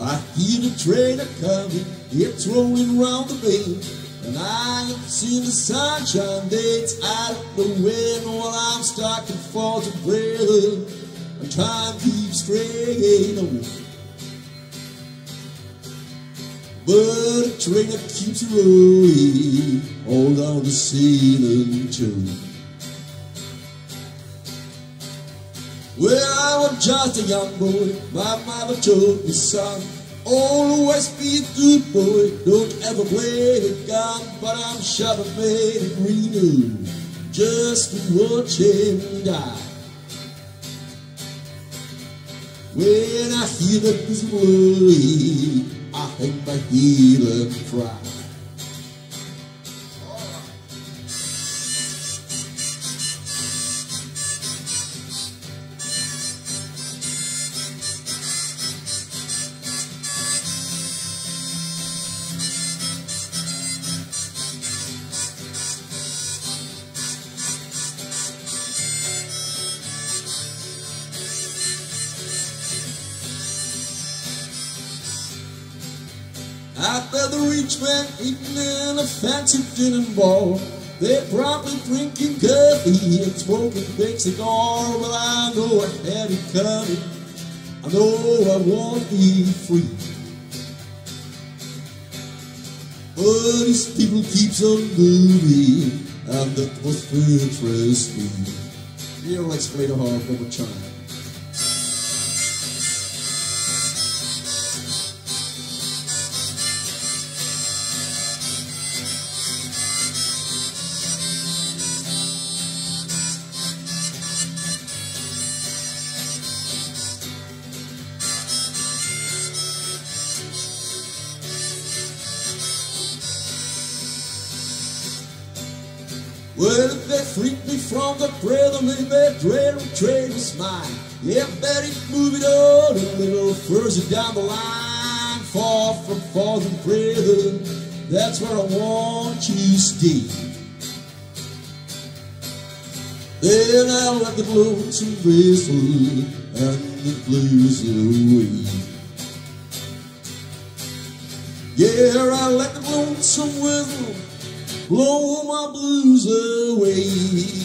I hear the train coming, it's rolling round the bend. And I have seen the sunshine dates out of the wind while I'm stuck in for the breath. And time keeps straying away. But a train keeps rolling all down the ceiling too. Well, I was just a young boy. My mother told me, son, always be a good boy. Don't ever play a gun, but I'm sure I made it real. Just to watch him die. When I hear that whistle I hang my and cry. Out there the rich man eating in a fancy dinner ball. They're probably drinking coffee and smoking big cigar. Well, I know I had it coming. I know I want to be free. But these people keeps on moving, and that was. Here, let's play the harp one Well, if they freed me from the prison in that dread trade was mine. Yeah, better move it on a little further down the line, far from Folsom Prison. That's where I want you to stay. Then I'll let the lonesome whistle and the blues away. Yeah, I'll let the lonesome whistle blow my blues away.